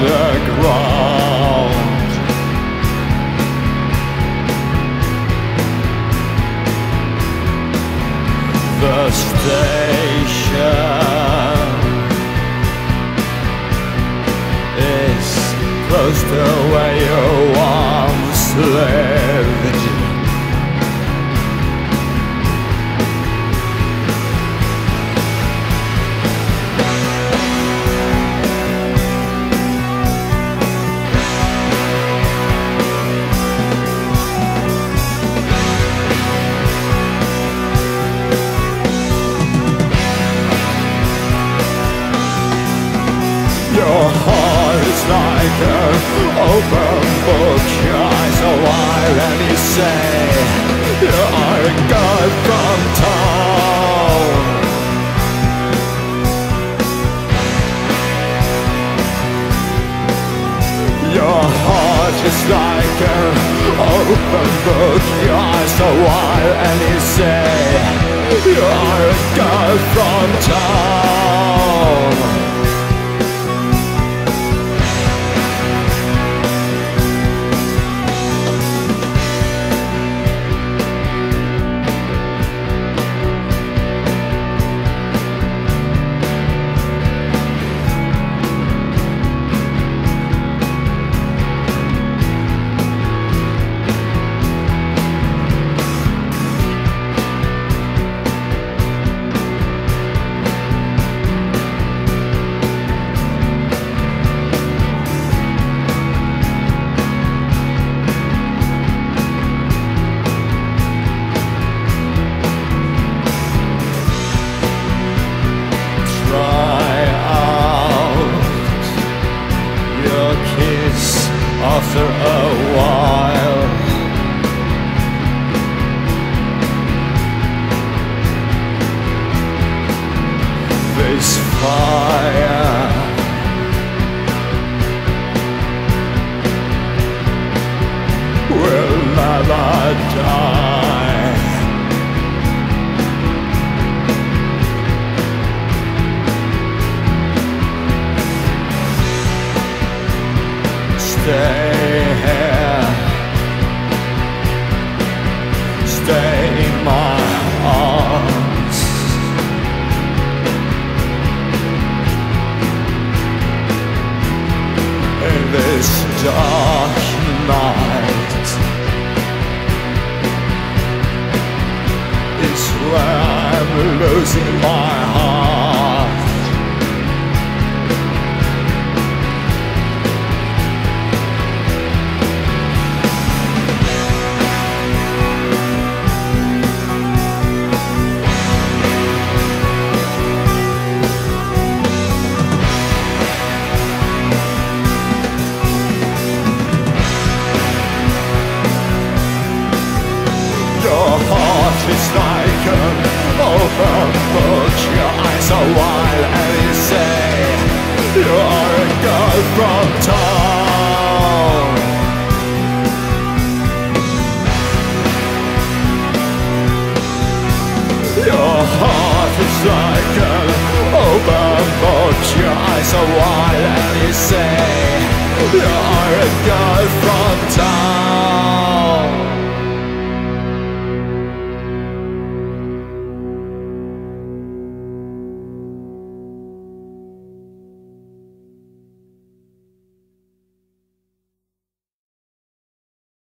underground. The station is close to where you once lived. Like an open book Your eyes are wide and you say You are a god from town? Your heart is like an open book. Your eyes are wide and you say You are a god from town after a while. This fire will never die. This dark night is where I'm losing my heart. Your heart is like an open book Your eyes are wide and you say You are a